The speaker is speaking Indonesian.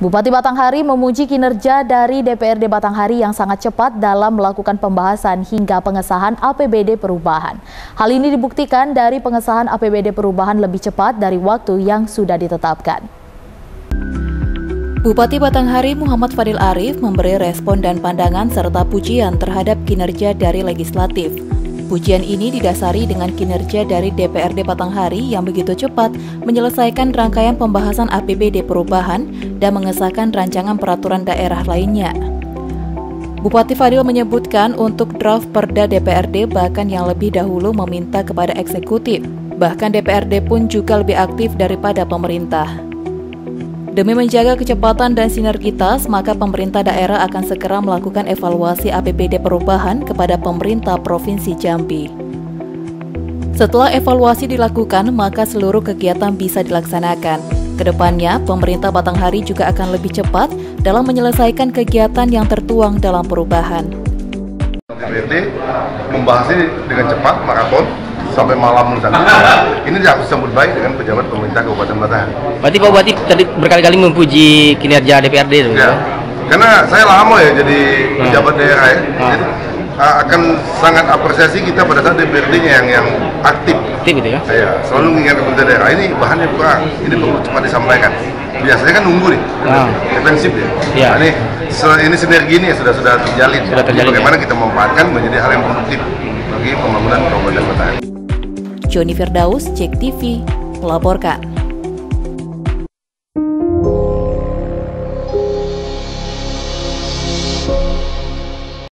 Bupati Batanghari memuji kinerja dari DPRD Batanghari yang sangat cepat dalam melakukan pembahasan hingga pengesahan APBD perubahan. Hal ini dibuktikan dari pengesahan APBD perubahan lebih cepat dari waktu yang sudah ditetapkan. Bupati Batanghari Muhammad Fadil Arif memberi respon dan pandangan serta pujian terhadap kinerja dari legislatif. Pujian ini didasari dengan kinerja dari DPRD Batanghari yang begitu cepat menyelesaikan rangkaian pembahasan APBD perubahan dan mengesahkan rancangan peraturan daerah lainnya. Bupati Fadil menyebutkan untuk draft perda DPRD bahkan yang lebih dahulu meminta kepada eksekutif. Bahkan DPRD pun juga lebih aktif daripada pemerintah. Demi menjaga kecepatan dan sinergitas, maka pemerintah daerah akan segera melakukan evaluasi APBD perubahan kepada pemerintah Provinsi Jambi. Setelah evaluasi dilakukan, maka seluruh kegiatan bisa dilaksanakan. Ke depannya, pemerintah Batanghari juga akan lebih cepat dalam menyelesaikan kegiatan yang tertuang dalam perubahan. Membahas ini dengan cepat, maraton, sampai malam nanti. ini disambut baik dengan pejabat pemerintah Kabupaten Batanghari. Berarti Pak Bupati tadi berkali-kali memuji kinerja DPRD itu. Ya. Karena saya lama ya jadi Hmm. pejabat daerah ya. Hmm. Jadi akan sangat apresiasi kita pada saat DPRD-nya yang yang aktif. Aktif gitu ya. Saya selalu mengingat pemerintah daerah ini bahannya kurang, ini perlu cepat disampaikan. Biasanya kan nunggu nih, Ah. defensif ya. Iya. Nah, ini ini sinergi ini sudah sudah terjalin. Sudah terjalin, Bagaimana ya. kita memanfaatkan menjadi hal yang produktif bagi pembangunan Kabupaten Batanghari. Joni Firdaus, Cek TV, melaporkan.